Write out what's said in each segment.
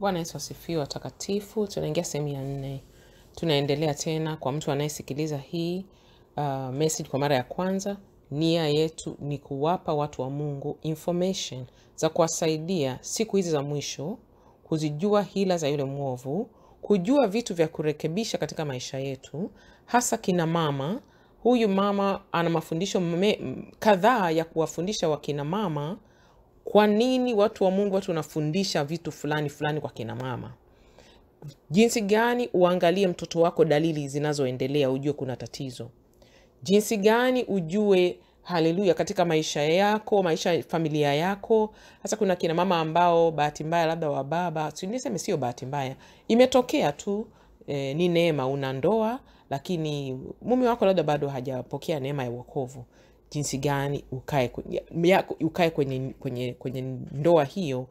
Bwana Yesu asifiwe, watakatifu. Tunaingia sehemu ya nne. Tunaendelea tena kwa mtu anayesikiliza hii uh, message kwa mara ya kwanza. Nia yetu ni kuwapa watu wa Mungu information za kuwasaidia siku hizi za mwisho kuzijua hila za yule mwovu, kujua vitu vya kurekebisha katika maisha yetu, hasa kina mama. Huyu mama ana mafundisho kadhaa ya kuwafundisha wakina mama kwa nini watu wa Mungu watu wanafundisha vitu fulani fulani kwa kina mama, jinsi gani uangalie mtoto wako dalili zinazoendelea ujue kuna tatizo, jinsi gani ujue haleluya katika maisha yako maisha familia yako. Hasa kuna kina mama ambao bahati mbaya labda wa baba, niseme sio bahati mbaya, imetokea tu eh, ni neema, una ndoa lakini mume wako labda bado hajapokea neema ya wokovu jinsi gani ukae kwenye, ukae kwenye, kwenye, kwenye ndoa hiyo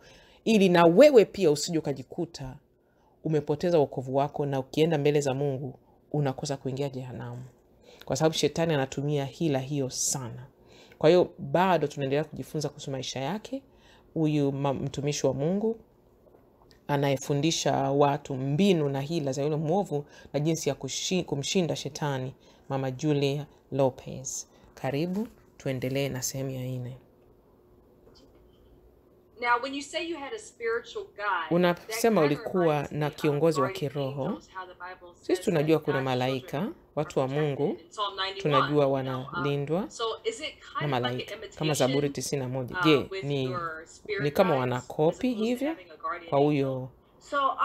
ili na wewe pia usije ukajikuta umepoteza uokovu wako na ukienda mbele za Mungu unakosa kuingia jehanamu, kwa sababu shetani anatumia hila hiyo sana. Kwa hiyo bado tunaendelea kujifunza kuhusu maisha yake huyu mtumishi wa Mungu anayefundisha watu mbinu na hila za yule mwovu na jinsi ya kushi, kumshinda shetani, Mama Julia Lopez. Karibu tuendelee na sehemu ya nne. Unasema ulikuwa na kiongozi wa kiroho. Sisi tunajua kuna malaika, watu wa Mungu protected in Psalm 91, tunajua um, wanalindwa so na like malaika kama Zaburi tisini na moja. uh, Je, ni, ni kama wanakopi hivyo kwa huyo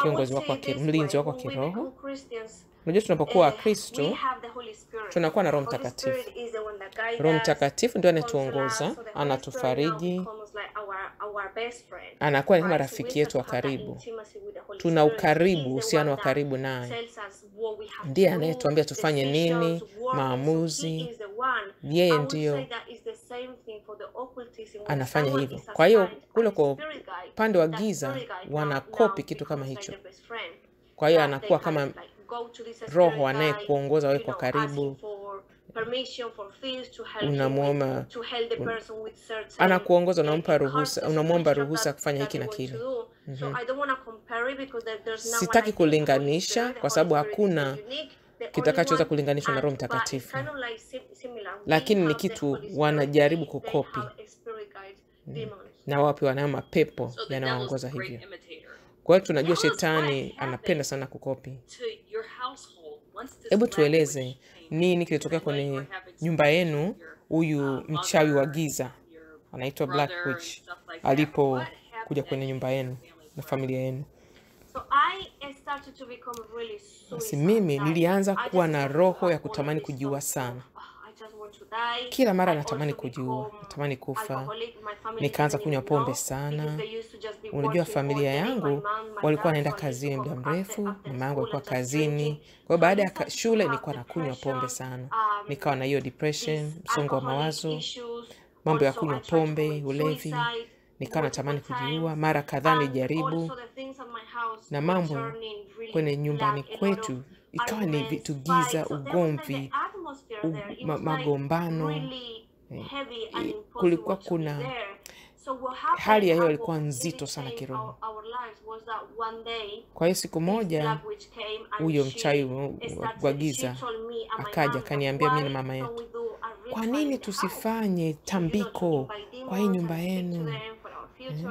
kiongozi wako mlinzi wako wa kiroho? Unajua, tunapokuwa eh, Wakristo tunakuwa na Roho Mtakatifu. Roho Mtakatifu ndio anayetuongoza anatuongoza, anatufariji, anakuwa kama rafiki yetu wa karibu. Tuna ukaribu, uhusiano wa karibu naye. Ndiye anayetuambia tufanye nini, maamuzi. Yeye ndio ndiyo anafanya hivyo. Kwa hiyo kule kwa upande wa giza wanakopi kitu kama hicho. Kwa hiyo anakuwa kama roho anayekuongoza wewe kwa karibu, unamwomba anakuongoza, unampa ruhusa, unamwomba ruhusa kufanya hiki na kile. Mm -hmm. Sitaki kulinganisha kwa sababu hakuna kitakachoweza kulinganishwa na Roho Mtakatifu, lakini ni kitu wanajaribu kukopi, spirit na wapi wanayo mapepo yanayoongoza hivyo. Kwa hiyo tunajua shetani anapenda sana kukopi. Hebu tueleze nini kilitokea kwenye nyumba yenu? huyu uh, mchawi wa giza anaitwa Black Witch alipokuja kwenye nyumba yenu na familia yenu. Basi mimi nilianza kuwa na roho ya kutamani kujiua sana. Kila mara natamani kujiua, natamani kufa. Nikaanza kunywa pombe sana. Unajua, familia yangu walikuwa wanaenda kazini muda mrefu, mama yangu alikuwa kazini. Kwa hiyo baada ya shule nilikuwa nakunywa pombe sana, nikawa na hiyo depression, msongo wa mawazo, mambo ya kunywa pombe, ulevi. Nikawa natamani kujiua, mara kadhaa nijaribu na mambo kwenye nyumbani kwetu ikawa ni vitu giza, ugomvi, magombano. really eh, eh, kulikuwa kuna. So hali ya hiyo ilikuwa nzito sana kiroho. Kwa hiyo siku moja huyo mchawi wa- giza akaja akaniambia mimi na mama yetu, kwa nini tusifanye tambiko kwa hii nyumba yenu like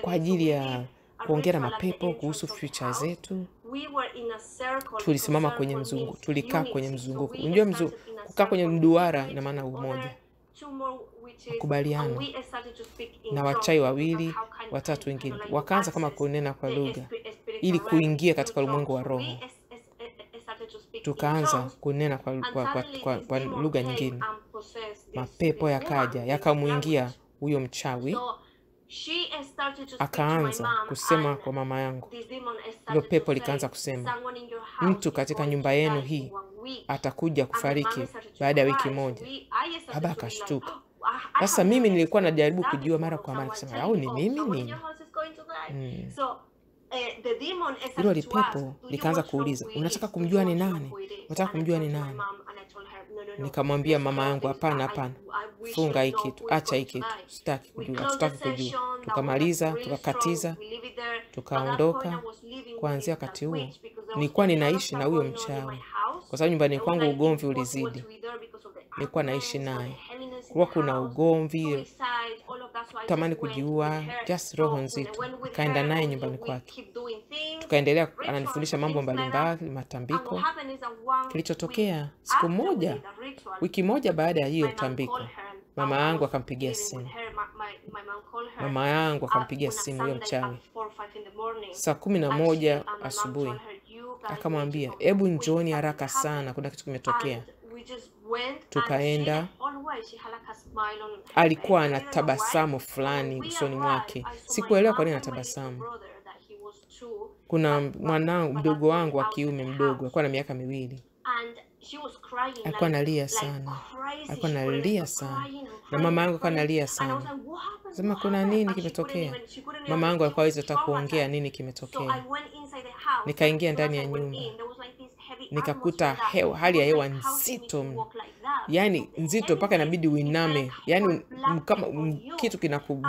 kwa ajili ya kuongea na mapepo kuhusu future zetu. We Tulisimama kwenye mzungu, tulikaa kwenye. Mzunguko. Unajua mzu, started in a kukaa kwenye mduara ina maana umoja, makubaliano, na wachai wawili watatu wengine wakaanza kama kunena kwa lugha ili kuingia katika ulimwengu wa roho. Tukaanza kunena kwa, kwa, kwa, kwa, kwa lugha nyingine, mapepo yakaja yakamwingia huyo mchawi, akaanza kusema kwa mama yangu. Hilo pepo likaanza kusema mtu katika nyumba yenu hii atakuja kufariki baada ya wiki moja. Baba akashtuka. Sasa mimi nilikuwa najaribu kujua mara kwa mara kusema, au ni mimi nini? Hilo lipepo likaanza kuuliza, unataka kumjua ni nani? Unataka kumjua ni nani? Nikamwambia mama yangu, hapana, hapana, funga hii kitu, acha hii kitu, sitaki kujua, tutaki kujua. Tukamaliza, tukakatiza, tukaondoka. Kuanzia wakati huo nilikuwa ninaishi na huyo mchawi kwa sababu nyumbani kwangu ugomvi ulizidi, nilikuwa naishi naye, kulikuwa kuna ugomvi, tamani kujiua, just roho nzito. Kaenda naye nyumbani kwake, tukaendelea, ananifundisha mambo mbalimbali, matambiko. Kilichotokea siku moja, wiki moja baada ya hiyo tambiko, mama yangu akampigia simu, mama yangu akampigia simu hiyo mchana saa kumi na moja asubuhi akamwambia hebu njoni haraka sana kuna kitu kimetokea. Tukaenda. alikuwa ana tabasamu fulani usoni mwake. Sikuelewa kwa nini anatabasamu kuna mwanangu mdogo wangu wa kiume mdogo alikuwa na miaka miwili. Alikuwa analia sana. alikuwa analia sana. na mama yangu alikuwa analia sana. sema kuna nini kimetokea? mama yangu alikuwa awezi hata kuongea nini kimetokea nikaingia ndani ya nyumba. nikakuta hewa, hali ya hewa nzito, yani nzito mpaka inabidi uiname, yani kama kitu kina ku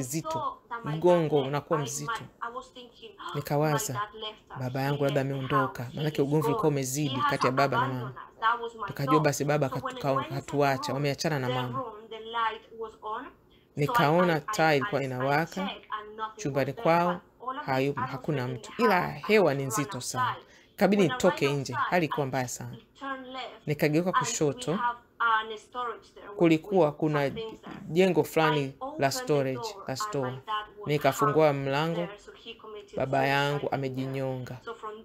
zito, mgongo unakuwa mzito. Nikawaza baba yangu labda ameondoka, maanake ugomvi ulikuwa umezidi kati ya baba na mama. Nikajua basi baba hatuacha, wameachana na mama. Nikaona taa ilikuwa inawaka. chumbani kwao hayupo, hakuna mtu, ila hewa ni nzito sana, kabidi nitoke nje. Hali ikuwa mbaya sana, nikageuka kushoto, kulikuwa kuna jengo fulani la storage la store. Nikafungua mlango, baba yangu amejinyonga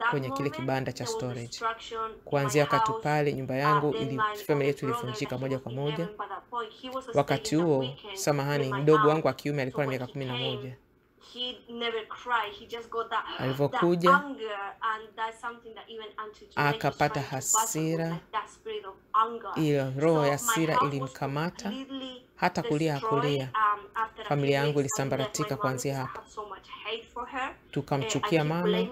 kwenye kile kibanda cha storage. Kuanzia wakati pale nyumba yangu ili familia yetu ilivunjika moja kwa moja. Wakati huo, samahani, mdogo wangu wa kiume alikuwa na miaka kumi na moja alivyokuja akapata hasira, iyo roho ya hasira ilimkamata. hata kulia hakulia. Familia yangu ilisambaratika kuanzia hapo. Tukamchukia mama,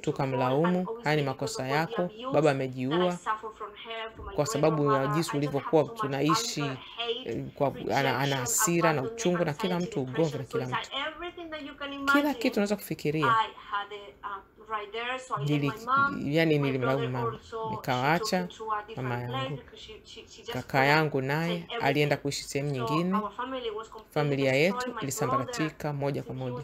tukamlaumu, haya ni makosa yako, baba amejiua. kwa sababu ya jinsi ulivyokuwa tunaishi, eh, ana hasira na uchungu na kila mtu ugomvi na kila mtu kila kitu unaweza kufikiria Nili, yani nilimlauma nikawaacha mama yangu. Kaka yangu naye alienda kuishi sehemu nyingine. Familia yetu ilisambaratika moja kwa moja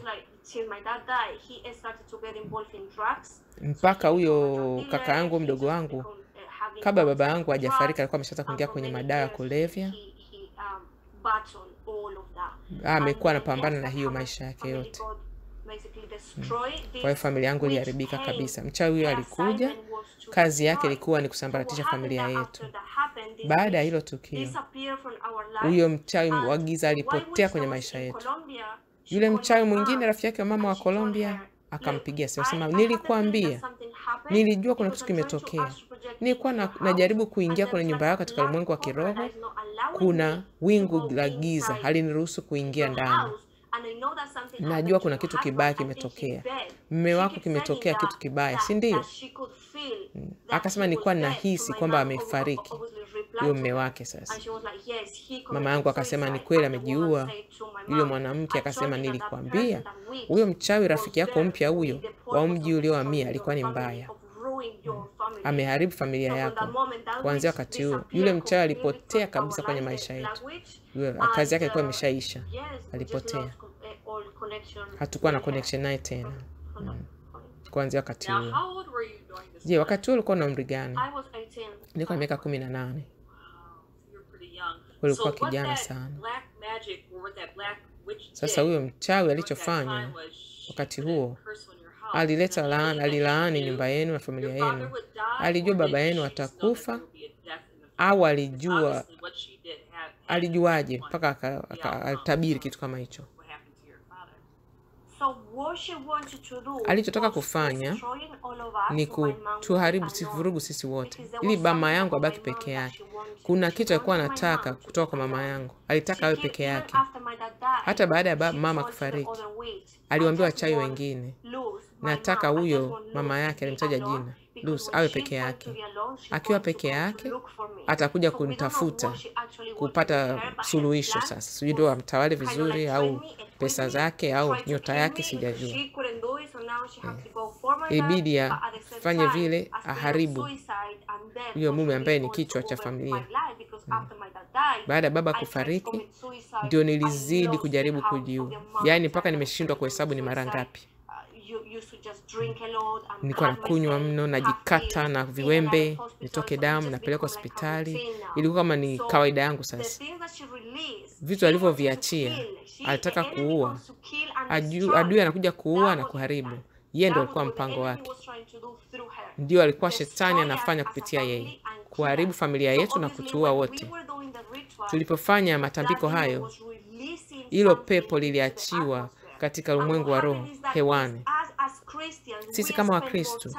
mpaka huyo kaka yangu mdogo wangu, kabla baba yangu hajafariki, alikuwa ameshaanza kuingia kwenye madawa ya kulevya amekuwa anapambana na hiyo maisha yake yote. Kwa hiyo familia yangu iliharibika kabisa. Mchawi huyo alikuja, kazi yake ilikuwa ni kusambaratisha familia yetu. Baada ya hilo tukio, huyo mchawi wa giza alipotea kwenye maisha yetu. Yule mchawi mwingine, rafiki yake wa mama wa Colombia akampigia simu sema, nilikwambia, nilijua kuna kitu kimetokea. Nilikuwa na, najaribu kuingia kwenye nyumba yako katika ulimwengu wa kiroho, kuna wingu la giza haliniruhusu kuingia ndani. Najua kuna kitu kibaya kimetokea, mme wako kimetokea kitu kibaya, si ndio? Mm. Akasema nilikuwa nahisi kwamba amefariki, huyo mme wake. Sasa mama yangu akasema ni kweli amejiua. Yule mwanamke akasema, nilikwambia huyo mchawi rafiki yako mpya huyo wa mji uliohamia alikuwa ni mbaya, mm. ameharibu familia yako. Kuanzia wakati huo yule mchawi alipotea kabisa kwenye maisha yetu. Ah, kazi yake ilikuwa imeshaisha, alipotea, hatukuwa na connection naye tena. Mm. Kuanzia wakati huo. Je, wakati huo ulikuwa na umri gani? Nilikuwa miaka kumi na nane walikuwa kijana sana. Sasa huyo mchawi alichofanya wakati huo, alileta laana, alilaani nyumba yenu na familia yenu. Alijua baba yenu atakufa, au alijua, alijuaje mpaka akatabiri kitu kama hicho? Alichotaka kufanya ni kutuharibu be sivurugu sisi wote. Ili mama yangu abaki peke yake. Kuna kitu alikuwa anataka kutoka kwa mama yangu. Alitaka awe peke yake. hata baada ya mama kufariki. aliwambiwa "Wait, I aliwaambiwa just wachawi want wengine nataka huyo mama yake alimtaja jina Dus awe peke yake. Akiwa peke yake atakuja kunitafuta kupata suluhisho. Sasa sijui ndio amtawale vizuri au pesa zake au nyota yake, sijajua. Ibidi afanye vile, aharibu huyo mume ambaye ni kichwa cha familia. Mm. Baada ya baba kufariki, ndio nilizidi kujaribu kujiua, yaani mpaka nimeshindwa kuhesabu ni mara ngapi nilikuwa nakunywa mno, najikata na viwembe, nitoke damu, napelekwa hospitali. Ilikuwa kama ni kawaida yangu. Sasa. vitu alivyoviachia, alitaka kuua, adui anakuja kuua na kuharibu. Yeye ndo alikuwa mpango wake, ndio alikuwa shetani anafanya kupitia yeye. kuharibu familia yetu na kutuua wote. Tulipofanya matambiko hayo, hilo pepo liliachiwa katika ulimwengu wa roho hewani. Sisi kama Wakristo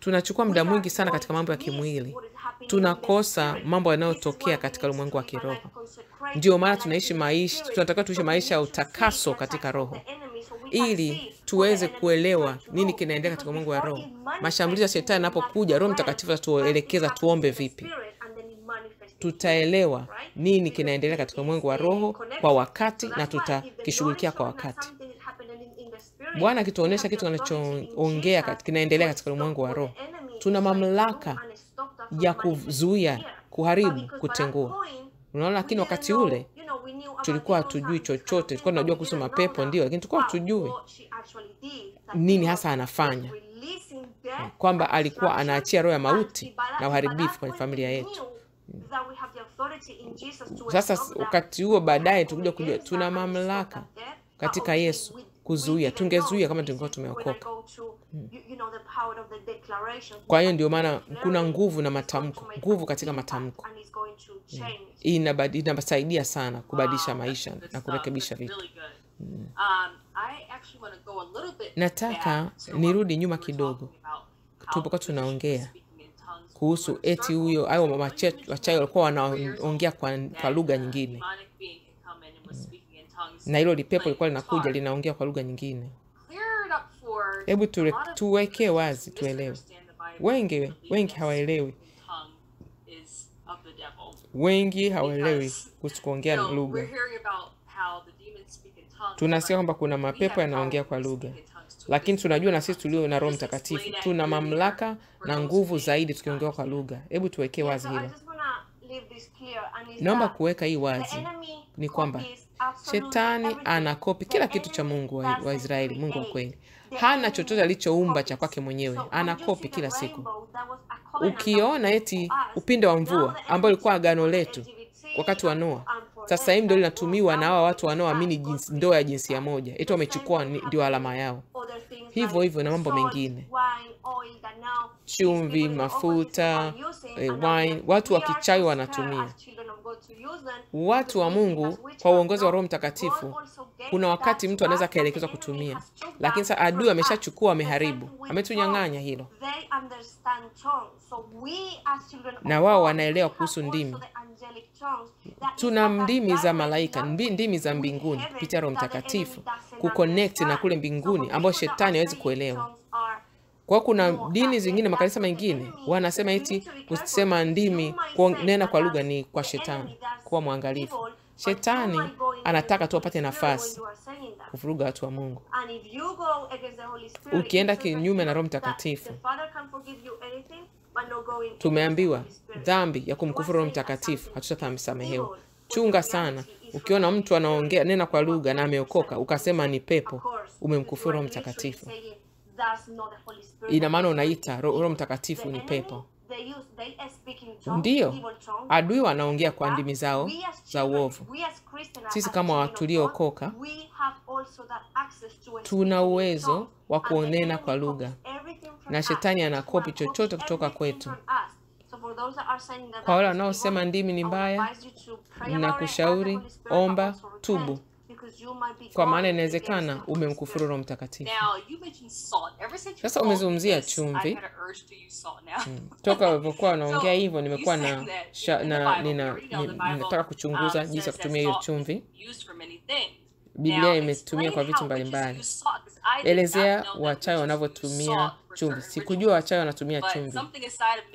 tunachukua muda mwingi sana katika mambo ya kimwili, tunakosa mambo yanayotokea katika ulimwengu wa kiroho. Ndio maana tunaishi maisha, tunatakiwa tuishi maisha ya utakaso katika roho. ili tuweze kuelewa nini kinaendelea katika ulimwengu wa roho. Mashambulizi ya shetani yanapokuja, Roho Mtakatifu atatuelekeza tuombe vipi, tutaelewa nini kinaendelea katika ulimwengu wa roho kwa wakati na tutakishughulikia kwa wakati. Bwana akituonyesha kitu kinachoongea kinaendelea katika ulimwengu wa roho, tuna mamlaka ya kuzuia, kuharibu, kutengua. Unaona, lakini wakati ule tulikuwa hatujui chochote. Tulikuwa tunajua kuhusu mapepo ndio, lakini tulikuwa hatujui nini hasa anafanya, kwamba alikuwa anaachia roho ya mauti na uharibifu kwenye familia yetu. Sasa wakati huo baadaye tukuja kujua tuna mamlaka katika Yesu kuzuia, tungezuia kama tungekuwa tumeokoka. Kwa hiyo ndio maana kuna nguvu na matamko, nguvu katika matamko. inasaidia mm. sana kubadilisha maisha na kurekebisha vitu. Mm. Nataka nirudi nyuma kidogo, tupokuwa tunaongea kuhusu eti huyo au wachai walikuwa wanaongea kwa, kwa lugha nyingine na hilo lipepo lilikuwa linakuja linaongea kwa lugha nyingine. Hebu tuweke wazi, tuelewe. Wengi wengi hawaelewi, wengi hawaelewi kuhusu kuongea lugha. Tunasikia kwamba kuna mapepo yanaongea kwa lugha, lakini tunajua na sisi tulio na Roho Mtakatifu tuna mamlaka na nguvu zaidi tukiongea kwa lugha. Hebu tuwekee wazi hilo. Naomba kuweka hii wazi ni kwamba shetani anakopi kila kitu cha Mungu wa Israeli, Mungu wa kweli. Hana chochote alichoumba cha kwake mwenyewe, anakopi kila siku. Ukiona eti upinde wa mvua ambao ulikuwa agano letu wakati wa Noa sasa hii ndo linatumiwa na hawa watu wanaoamini jinsi, ndoa ya jinsia moja, eti wamechukua ndio alama yao, hivyo hivyo na mambo mengine, chumvi, mafuta, eh, wine, watu wa kichawi wanatumia. Watu wa Mungu kwa uongozi wa Roho Mtakatifu, kuna wakati mtu anaweza akaelekezwa kutumia, lakini sasa adui ameshachukua, ameharibu, ametunyang'anya hilo, na wao wanaelewa kuhusu ndimi. Tuna ndimi za malaika, ndimi za mbinguni kupitia Roho Mtakatifu kuconnect na kule mbinguni ambayo shetani hawezi kuelewa. Kwa kuna dini zingine, makanisa mengine wanasema eti kusema ndimi, kunena kwa lugha ni kwa shetani. Kuwa mwangalifu, shetani anataka tu apate nafasi kuvuruga watu wa Mungu. Ukienda kinyume na Roho Mtakatifu, tumeambiwa dhambi ya kumkufuru Roho Mtakatifu, hatutasamehewa. Chunga sana ukiona mtu anaongea nena kwa lugha na ameokoka, ukasema ni pepo, umemkufuru Roho Mtakatifu. Ina maana unaita Roho Mtakatifu ni pepo. Ndiyo, adui wanaongea kwa ndimi zao za uovu. Sisi kama tuliookoka tuna uwezo wa kuonena kwa lugha, na shetani anakopi chochote kutoka kwetu kwa wale wanaosema ndimi ni mbaya, ninakushauri omba, tubu, kwa maana inawezekana umemkufuru Roho Mtakatifu. Sasa umezungumzia chumvi. Hmm. Toka ulivyokuwa unaongea hivyo, nimekuwa na ninataka kuchunguza jinsi ya kutumia hiyo chumvi. Biblia imetumia kwa vitu mbalimbali. Elezea wachawi wanavyotumia chumvi. sikujua wachawi wanatumia chumvi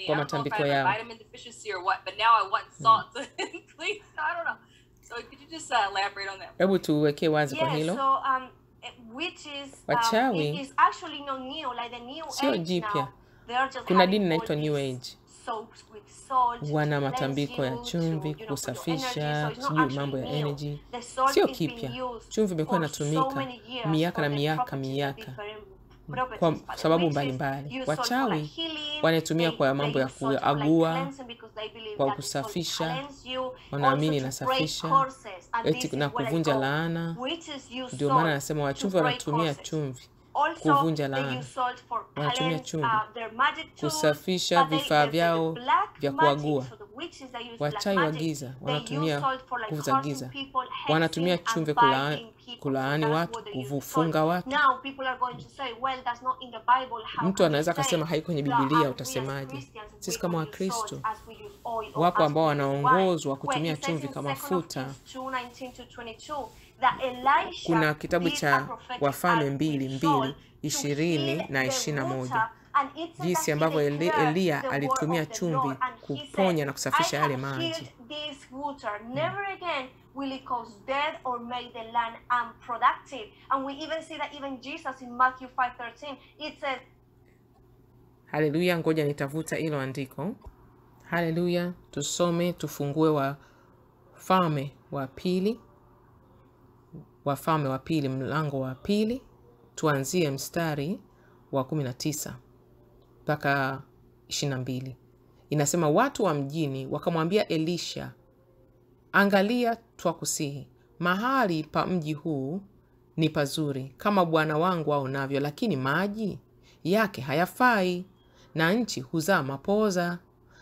kwa matambiko yao a vitamin deficiency or what, but now I want salt. To clean. I don't know. So could you just elaborate on that? hebu tuwekee wazi kwa hilo. so um, um, Wachawi it is actually not new, like the new sio jipya. now. They are just kuna dini inaitwa new age. soaps with salt to wana matambiko ya chumvi kusafisha sijui mambo ya energy. Sio kipya. chumvi imekuwa inatumika miaka na miaka miaka kwa sababu mbalimbali. wachawi wanatumia kwa mambo ya kuagua kwa kusafisha wanaamini inasafisha eti na kuvunja laana. Ndio maana anasema wachumvi wanatumia chumvi kuvunja laana wanatumia chumvi kusafisha vifaa vyao vya kuagua. wachawi wa giza wanatumia nguvu za giza. wanatumia chumvi kulaani, kulaani watu kufunga watu. Mtu anaweza akasema hai kwenye bibilia utasemaji utasemaje? Sisi kama wakristo. wapo ambao wanaongozwa kutumia chumvi kama 2 futa. Kings 2:19 to 22 that Elisha kuna kitabu cha wafame wafalme mbili mbili ishirini na ishirini na moja jinsi ambavyo Eli- eliya alitumia chumbi chumvi kuponya na kusafisha yale maji. again will it cause death or make the land unproductive. And we even see that even Jesus in Matthew 5:13, it says, haleluya ngoja nitavuta hilo andiko. Haleluya tusome tufungue wafalme wa pili. Wafalme wa pili mlango wa pili. Tuanzie mstari wa kumi na tisa mpaka ishiri na mbili. Inasema watu wa mjini wakamwambia elisha angalia twakusihi mahali pa mji huu ni pazuri kama bwana wangu aonavyo lakini maji yake hayafai na nchi huzaa mapoza.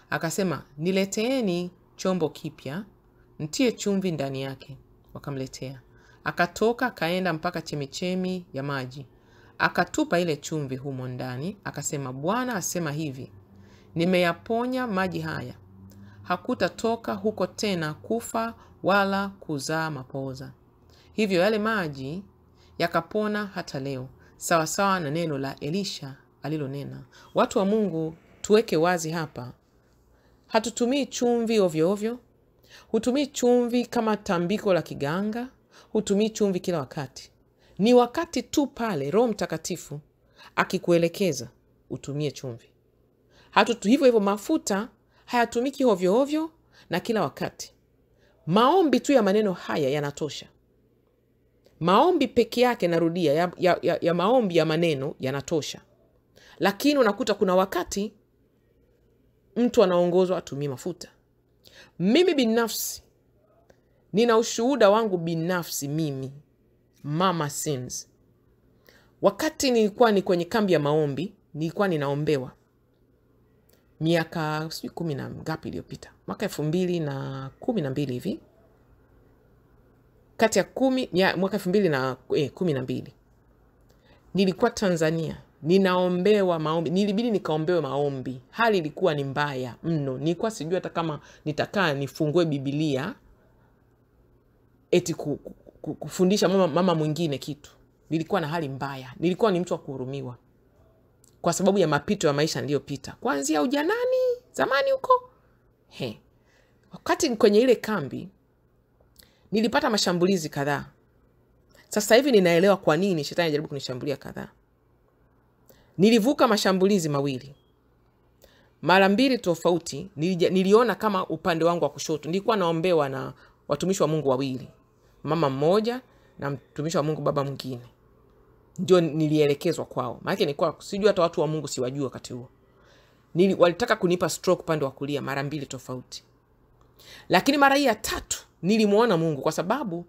Akasema nileteeni chombo kipya mtie chumvi ndani yake. Wakamletea. Akatoka akaenda mpaka chemichemi ya maji akatupa ile chumvi humo ndani akasema bwana asema hivi nimeyaponya maji haya. Hakutatoka huko tena kufa wala kuzaa mapoza. Hivyo yale maji yakapona hata leo sawasawa na neno la elisha alilonena. Watu wa mungu tuweke wazi hapa. Hatutumii chumvi ovyoovyo hutumii chumvi kama tambiko la kiganga. Hutumii chumvi kila wakati ni wakati tu pale roho mtakatifu akikuelekeza utumie chumvi. Hatutu hivyo hivyo mafuta hayatumiki hovyohovyo na kila wakati. Maombi tu ya maneno haya yanatosha. Maombi peke yake narudia ya, ya, ya, ya maombi ya maneno yanatosha. Lakini unakuta kuna wakati mtu anaongozwa atumie mafuta. Mimi binafsi nina ushuhuda wangu binafsi mimi mama sins. Wakati nilikuwa ni kwenye kambi ya maombi nilikuwa ninaombewa. Miaka sijui kumi na ngapi iliyopita. Mwaka elfu mbili na kumi na mbili hivi. Kati ya kumi ya, mwaka elfu mbili na eh, kumi na mbili. Nilikuwa tanzania. Ninaombewa maombi. Nilibidi nikaombewe maombi. Hali ilikuwa ni mbaya mno. Nilikuwa sijui hata kama nitakaa nifungue bibilia eti kufundisha mama, mama mwingine kitu. Nilikuwa na hali mbaya. Nilikuwa ni mtu wa kuhurumiwa. Kwa sababu ya mapito ya maisha niliyopita. Kuanzia ujanani zamani huko. He. Wakati kwenye ile kambi nilipata mashambulizi kadhaa. Sasa hivi ninaelewa kwa nini shetani ajaribu kunishambulia kadhaa. Nilivuka mashambulizi mawili. Mara mbili tofauti niliona kama upande wangu wa kushoto. Nilikuwa naombewa na watumishi wa mungu wawili mama mmoja na mtumishi wa mungu baba mwingine. Ndio nilielekezwa kwao. Maanake nilikuwa sijui hata watu wa mungu siwajui wakati huo. Nili, walitaka kunipa stroke upande wa kulia mara mbili tofauti. Lakini mara hii ya tatu nilimwona mungu kwa sababu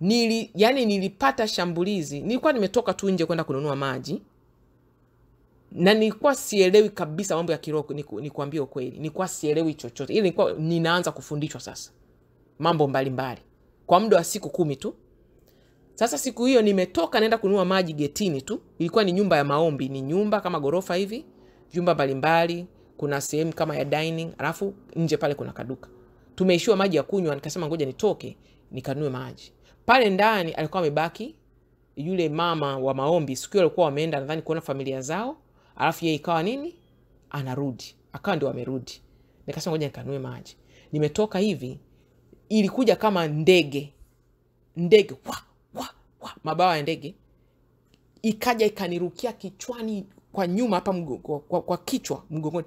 nili, yani nilipata shambulizi. Nilikuwa nimetoka tu nje kwenda kununua maji. Na nilikuwa sielewi kabisa mambo ya kiroho nikuambie ukweli. Nilikuwa sielewi chochote. Ili nilikuwa ninaanza kufundishwa sasa. Mambo mbalimbali. mbali. Kwa muda wa siku kumi tu. Sasa siku hiyo nimetoka naenda kununua maji getini tu. Ilikuwa ni nyumba ya maombi ni nyumba kama gorofa hivi vyumba mbalimbali kuna sehemu kama ya dining alafu nje pale kuna kaduka. Tumeishiwa maji ya kunywa nikasema ngoja nitoke nikanunue maji. Pale ndani alikuwa amebaki yule mama wa maombi. Siku hiyo alikuwa wameenda nadhani kuona familia zao alafu yeye ikawa nini? Anarudi. Akawa ndio amerudi. Nikasema ngoja nikanue maji. Nimetoka hivi ilikuja kama ndege. Ndege wa, wa, wa, mabawa ya ndege. Ikaja ikanirukia kichwani kwa nyuma hapa kwa, kwa, kwa kichwa mgongoni.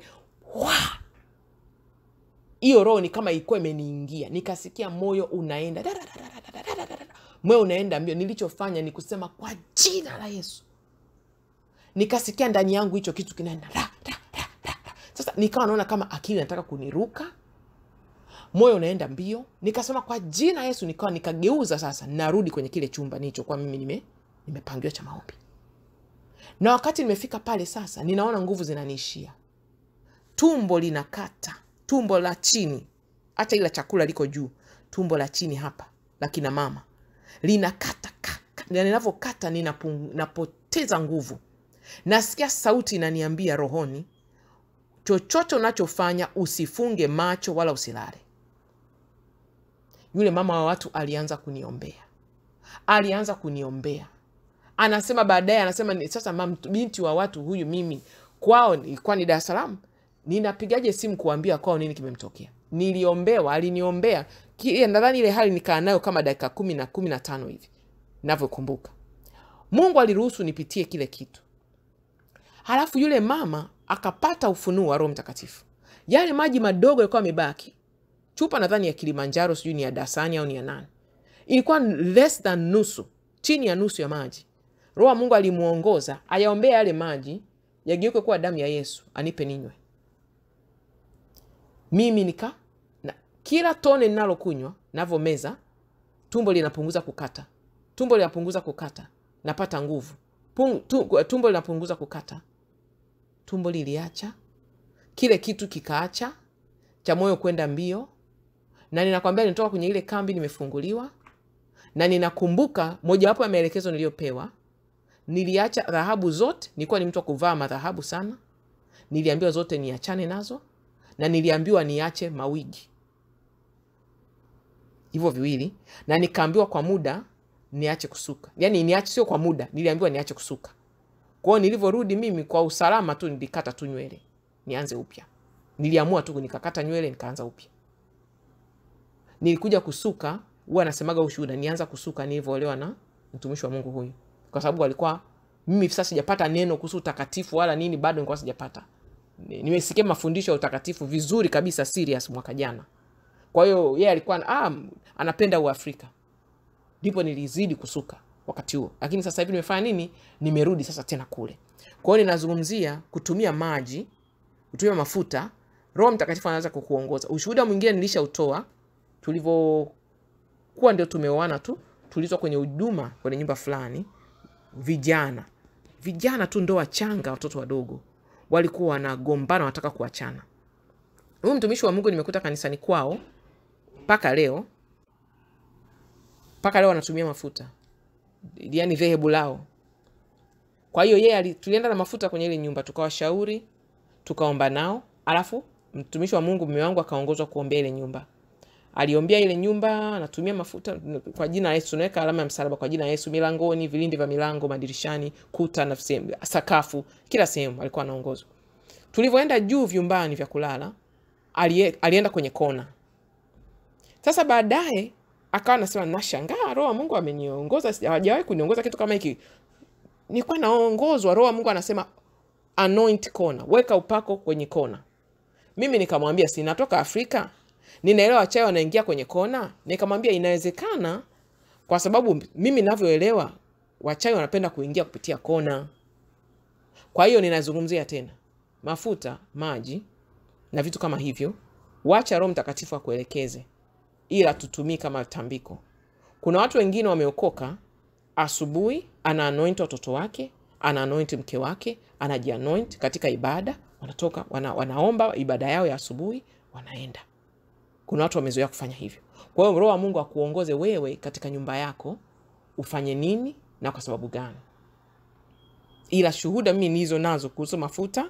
Wa hiyo roho ni kama ilikuwa imeniingia. Nikasikia moyo unaenda. Moyo unaenda mbio. Nilichofanya ni kusema kwa jina la yesu. Nikasikia ndani yangu hicho kitu kinaenda. Sasa nikawa naona kama akili nataka kuniruka moyo unaenda mbio. Nikasema kwa jina yesu nikawa nikageuza sasa narudi kwenye kile chumba nilichokuwa mimi nime nimepangiwa cha maombi. Na wakati nimefika pale sasa ninaona nguvu zinaniishia tumbo linakata tumbo la chini hata ila chakula liko juu tumbo la chini hapa la kina mama. Linakata ka- ka- na ninavyokata ninapoteza nguvu. Nasikia sauti inaniambia rohoni chochote unachofanya usifunge macho wala usilale yule mama wa watu alianza kuniombea. Alianza kuniombea. Anasema baadaye anasema sasa binti wa watu huyu mimi kwao ilikuwa ni dar es salaam ninapigaje simu kuambia kwao nini kimemtokea? Niliombewa aliniombea. Nadhani ile hali nikaa nayo kama dakika kumi na kumi na tano hivi navyokumbuka mungu aliruhusu nipitie kile kitu. Halafu yule mama akapata ufunuo wa roho mtakatifu. Yale maji madogo yalikuwa yamebaki chupa nadhani ya kilimanjaro sijui ni ya dasani au ni ya nani. Ilikuwa less than nusu chini ya nusu ya maji. Roho wa mungu alimuongoza ayaombea yale maji yageuke kuwa damu ya yesu anipe ninywe. Mimi nika na, kila tone ninalokunywa navyomeza tumbo linapunguza kukata. Tumbo linapunguza kukata napata nguvu. Pung, tu, tumbo linapunguza kukata. Tumbo liliacha kile kitu kikaacha cha moyo kwenda mbio na ninakwambia nitoka kwenye ile kambi nimefunguliwa. Na ninakumbuka mojawapo ya maelekezo niliyopewa. Niliacha dhahabu zote nilikuwa ni mtu wa kuvaa madhahabu sana. Niliambiwa zote niachane nazo. Na niliambiwa niache mawigi. Hivyo viwili. Na nikaambiwa kwa muda niache kusuka. Yaani niache sio kwa muda. Niliambiwa niache kusuka. Kwao nilivyorudi mimi kwa usalama tu nilikata tu nywele. Nianze upya. Niliamua tu nikakata nywele nikaanza upya nilikuja kusuka huwa anasemaga ushuhuda nianza kusuka nilivyoolewa na mtumishi wa mungu huyu. Kwa sababu alikuwa mimi sasa sijapata neno kuhusu utakatifu wala nini bado nilikuwa sijapata. Nimesikia mafundisho ya utakatifu vizuri kabisa serious mwaka jana. Kwa hiyo yeye alikuwa ah, anapenda uafrika. Ndipo nilizidi kusuka wakati huo. Lakini sasa hivi nimefanya nini? Nimerudi sasa tena kule. Kwa hiyo ninazungumzia kutumia maji kutumia mafuta. Roho mtakatifu anaweza kukuongoza. Ushuhuda mwingine nilishautoa tulivyokuwa ndio tumeoana tu tulizwa kwenye huduma kwenye nyumba fulani vijana. Vijana tu ndo wachanga watoto wadogo. Walikuwa wanagombana wanataka kuachana. Huyu mtumishi wa mungu nimekuta kanisani kwao mpaka leo mpaka leo wanatumia mafuta. Yani dhehebu lao. Kwa hiyo yeye tulienda na mafuta kwenye ile nyumba tukawashauri tukaomba nao alafu mtumishi wa mungu mume wangu akaongozwa kuombea ile nyumba aliombea ile nyumba anatumia mafuta kwa jina la yesu tunaweka alama ya msalaba kwa jina la yesu milangoni vilindi vya milango madirishani kuta na sehemu- sakafu kila sehemu alikuwa anaongozwa. Tulivyoenda juu vyumbani vya kulala alie, alienda kwenye kona. Sasa baadaye akawa anasema nashangaa roho wa mungu ameniongoza hajawahi kuniongoza kitu kama hiki. Nilikuwa naongozwa roho wa mungu anasema anoint kona weka upako kwenye kona. Mimi nikamwambia sinatoka afrika ninaelewa wachawi wanaingia kwenye kona? Nikamwambia inawezekana kwa sababu mimi navyoelewa wachawi wanapenda kuingia kupitia kona. Kwa hiyo ninazungumzia tena mafuta maji na vitu kama hivyo. Wacha roho mtakatifu akuelekeze ila tutumii kama tambiko. Kuna watu wengine wameokoka asubuhi ana anoint watoto wake ana anoint mke wake anajianoint katika ibada wanatoka wana, wanaomba ibada yao ya asubuhi wanaenda kuna watu wamezoea kufanya hivyo. Kwa hiyo roho wa mungu akuongoze wewe katika nyumba yako ufanye nini na kwa sababu gani. Ila shuhuda mimi nihizo nazo kuhusu mafuta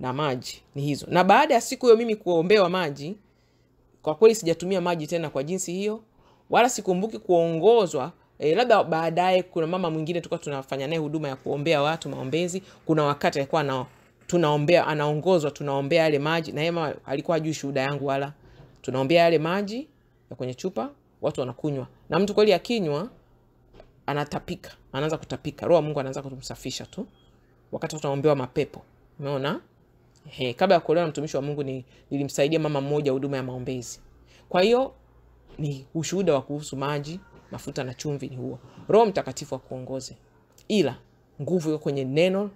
na maji ni hizo. Na baada ya siku hiyo mimi kuombewa maji kwa kweli sijatumia maji tena kwa jinsi hiyo wala sikumbuki kuongozwa e, labda baadaye kuna mama mwingine tulikuwa tunafanya naye huduma ya kuombea watu maombezi kuna wakati alikuwa na tunaombea anaongozwa tunaombea yale maji na yeye alikuwa hajui shuhuda yangu wala tunaombea yale maji ya kwenye chupa watu wanakunywa. Na mtu kweli akinywa anatapika anaanza kutapika. Roho mungu anaanza kumsafisha tu. Wakati tunaombewa mapepo. Umeona? He, kabla ya kuolewa na mtumishi wa mungu ni, nilimsaidia mama mmoja huduma ya maombezi. Kwa hiyo ni ushuhuda wa kuhusu maji mafuta na chumvi ni huo. Roho mtakatifu akuongoze. Ila nguvu iko kwenye neno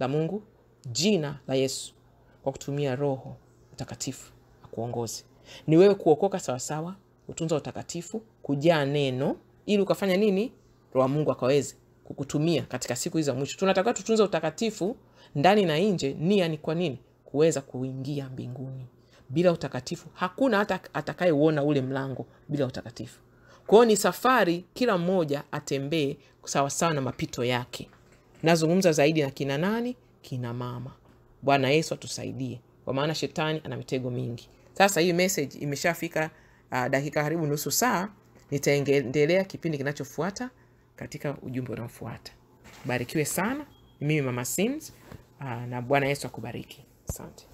la mungu jina la yesu. Kwa kutumia roho mtakatifu akuongoze ni wewe kuokoka sawasawa kutunza utakatifu kujaa neno ili ukafanya nini? Roho mungu akaweze kukutumia katika siku hizi za mwisho. Tunatakiwa tutunze utakatifu ndani na nje. Nia ni kwa nini? Kuweza kuingia mbinguni. Bila utakatifu hakuna hata atakayeuona ule mlango bila utakatifu. Kwa hiyo ni safari kila mmoja atembee sawasawa na mapito yake. Nazungumza zaidi na kina nani? Kina mama. Bwana yesu atusaidie. Kwa maana shetani ana mitego mingi sasa hii message imeshafika uh, dakika karibu nusu saa nitaendelea kipindi kinachofuata katika ujumbe unaofuata. Barikiwe sana mimi mama sims uh, na bwana yesu akubariki. Asante